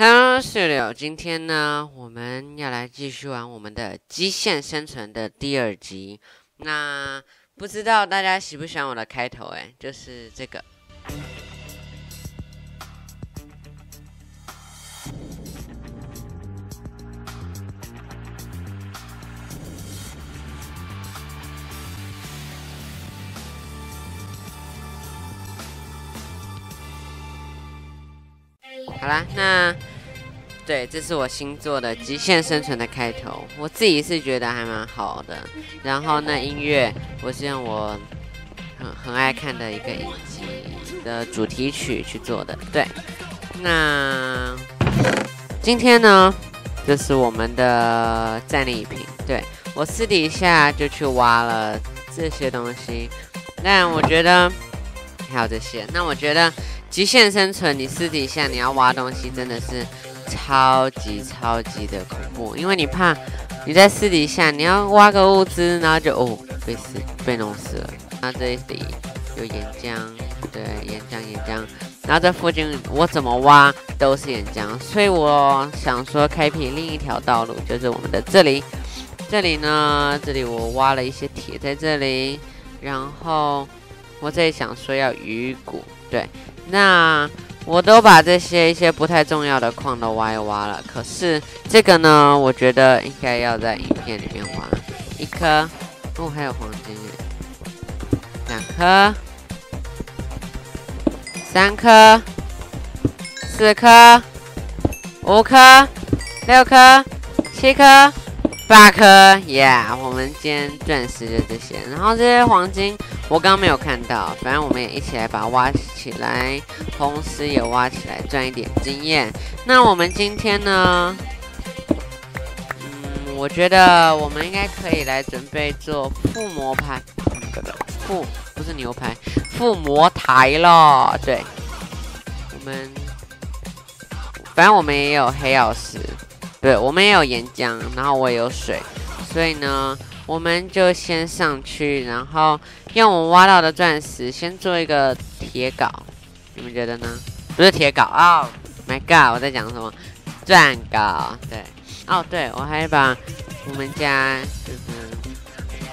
Hello，室友，今天呢，我们要来继续玩我们的《极限生存》的第二集。那不知道大家喜不喜欢我的开头？哎，就是这个。好啦，那对，这是我新做的《极限生存》的开头，我自己是觉得还蛮好的。然后那音乐，我是用我很很爱看的一个影集的主题曲去做的。对，那今天呢，这是我们的战利品。对我私底下就去挖了这些东西，但我觉得还有这些，那我觉得。极限生存，你私底下你要挖东西，真的是超级超级的恐怖，因为你怕你在私底下你要挖个物资，然后就哦被死被弄死了。那这里有岩浆，对，岩浆岩浆，然后这附近我怎么挖都是岩浆，所以我想说开辟另一条道路，就是我们的这里，这里呢，这里我挖了一些铁在这里，然后我这里想说要鱼骨，对。那我都把这些一些不太重要的矿都挖一挖了，可是这个呢，我觉得应该要在影片里面挖一颗。哦，还有黄金两颗，三颗，四颗，五颗，六颗，七颗。八颗，Yeah，我们今天钻石就这些，然后这些黄金我刚刚没有看到，反正我们也一起来把它挖起来，同时也挖起来赚一点经验。那我们今天呢，嗯，我觉得我们应该可以来准备做附魔牌，附不是牛排，附魔台了。对，我们反正我们也有黑曜石。对，我们也有岩浆，然后我也有水，所以呢，我们就先上去，然后用我们挖到的钻石先做一个铁镐，你们觉得呢？不是铁镐啊！My God，我在讲什么？钻镐。对，哦，对，我还把我们家就是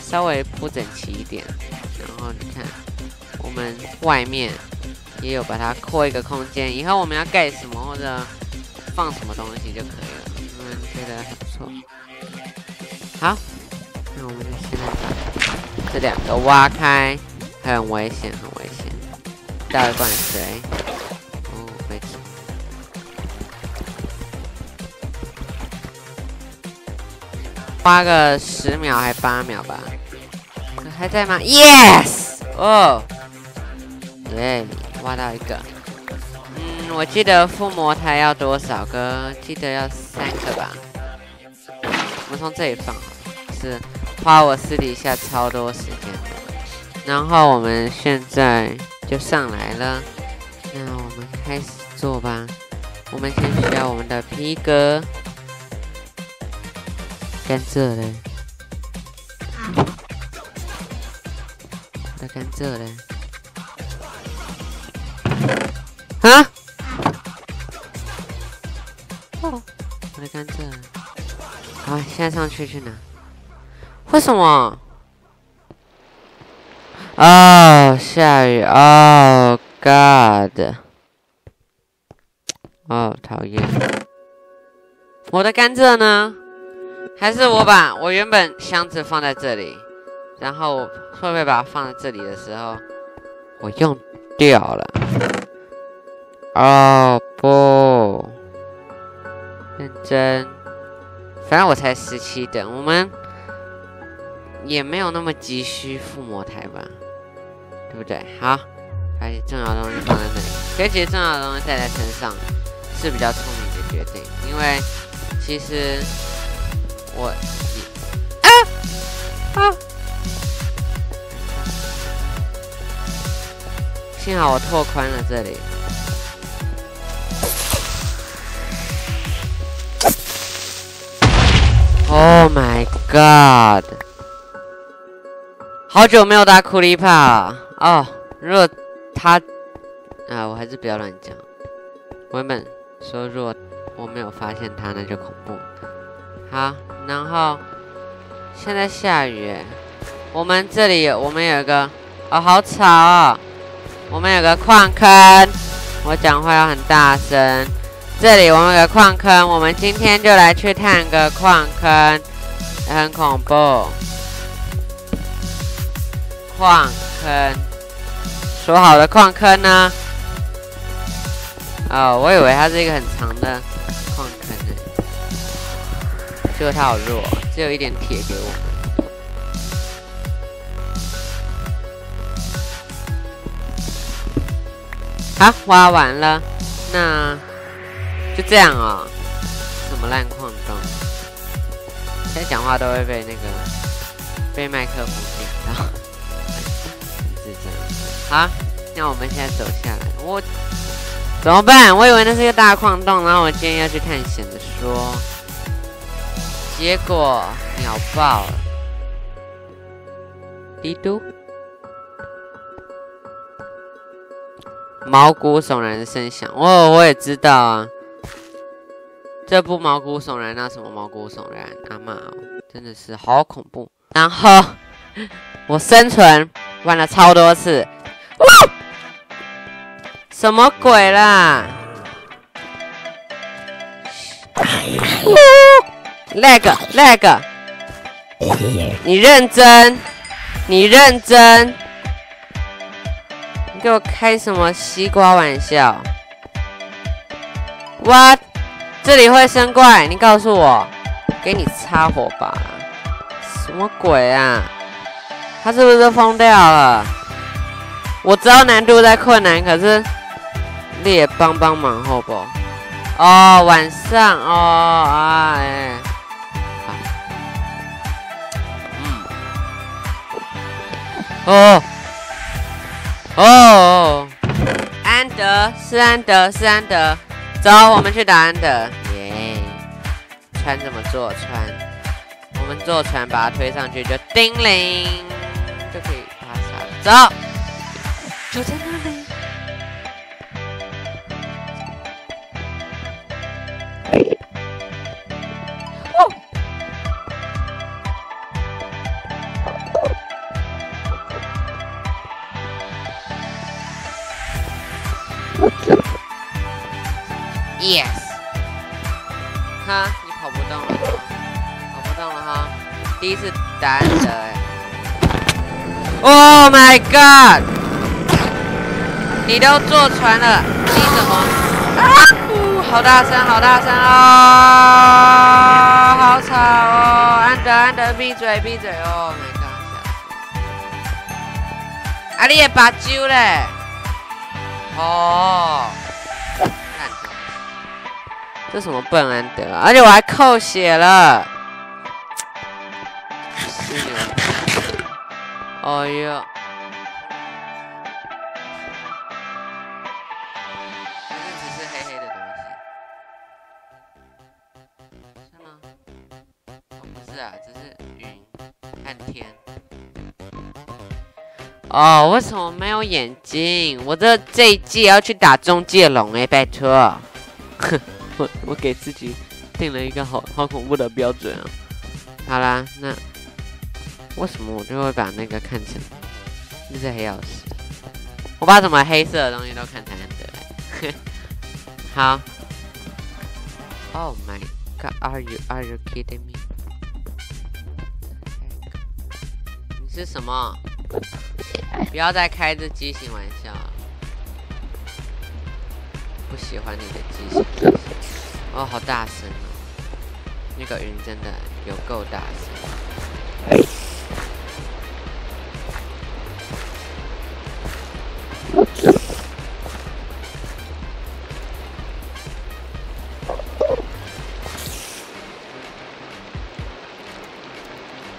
稍微铺整齐一点，然后你看，我们外面也有把它扩一个空间，以后我们要盖什么或者放什么东西就可以了。嗯觉得很不错。好，那我们就现在这两个挖开，很危险，很危险。倒一罐水。哦，没错。挖个十秒还八秒吧？还在吗？Yes！哦，耶，挖到一个。嗯，我记得附魔台要多少个？记得要三个吧。我们从这里放，是花我私底下超多时间的。然后我们现在就上来了，那我们开始做吧。我们先需要我们的皮革、甘蔗嘞，我的甘蔗嘞，啊？哦，我的甘蔗。好，现在上去去拿？为什么？哦，下雨哦，God！哦，讨厌！我的甘蔗呢？还是我把我原本箱子放在这里，然后会不会把它放在这里的时候，我用掉了？哦不，认真。反正我才十七等，我们也没有那么急需附魔台吧，对不对？好，把重要的东西放在那里。可其实重要的东西带在身上是比较聪明的决定，因为其实我啊啊，幸好我拓宽了这里。Oh my god！好久没有打库里帕哦。如果他啊，我还是不要乱讲。我原本说，如果我没有发现他，那就恐怖。好，然后现在下雨，我们这里有我们有一个哦，好吵哦，我们有个矿坑，我讲话要很大声。这里我们有个矿坑，我们今天就来去探个矿坑，很恐怖。矿坑，说好的矿坑呢？哦，我以为它是一个很长的矿坑呢，结果它好弱，只有一点铁给我们。好，挖完了，那就这样啊。什么烂矿洞？现在讲话都会被那个被麦克风点到。好，那我们现在走下来。我怎么办？我以为那是一个大矿洞，然后我今天要去探险的说，结果秒爆了。滴嘟，毛骨悚然的声响。哦，我也知道啊，这不毛骨悚然，那什么毛骨悚然？阿妈，真的是好恐怖。然后我生存玩了超多次。什么鬼啦？lag lag，你认真？你认真？你给我开什么西瓜玩笑？What？这里会生怪？你告诉我，给你擦火吧。什么鬼啊？他是不是疯掉了？我知道难度在困难，可是你也帮帮忙好不？哦，晚上哦，哎，嗯，哦，哦，安德是安德是安德，走，我们去打安德，耶！船怎么坐？船，我们坐船把它推上去，就叮铃，就可以把它杀了。走。就在那里。哦。Yes。哈，你跑不动了，跑不动了哈。第一次打的。Oh my god！你都坐船了，你怎么？啊！好大声，好大声哦！好吵哦！安德，安德，闭嘴，闭嘴哦！My God！啊，你也把酒嘞？哦，看，这什么笨安德？而且我还扣血了。哎呀！哦，为什么没有眼睛？我这这一季要去打中介龙哎，拜托！哼，我我给自己定了一个好好恐怖的标准啊！好啦，那为什么我就会把那个看成那是黑曜石？我把什么黑色的东西都看成安德 好。Oh my god！Are you are you kidding me？你是什么？不要再开这畸形玩笑！不喜欢你的畸形。哦，好大声哦！那个云真的有够大声。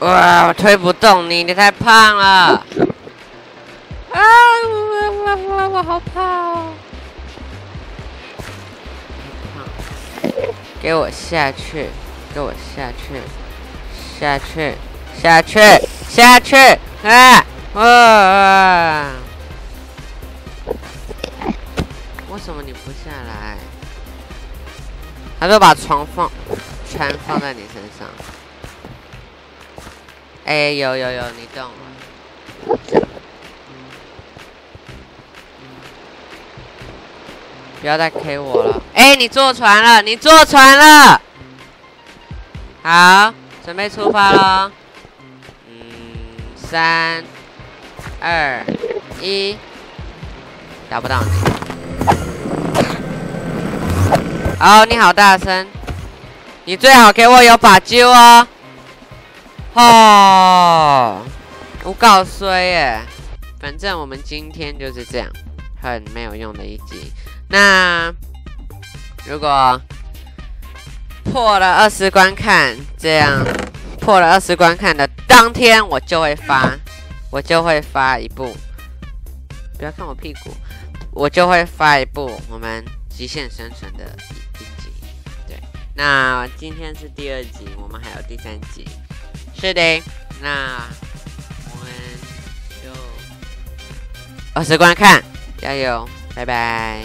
哇！我推不动你，你太胖了。啊！我我我我好怕哦！给我下去！给我下去！下去！下去！下去！啊！啊！为什么你不下来？他说把床放，船放在你身上。哎，有有有，你动了。不要再 K 我了。哎，你坐船了，你坐船了。好，准备出发喽。嗯，三、二、一，打不到你。哦，你好大声！你最好给我有把揪哦。哦，我告衰耶！反正我们今天就是这样，很没有用的一集。那如果破了二十观看，这样破了二十观看的当天，我就会发，我就会发一部。不要看我屁股，我就会发一部我们极限生存的一一集。对。那今天是第二集，我们还有第三集，是的。那我们就保持观看，加油，拜拜。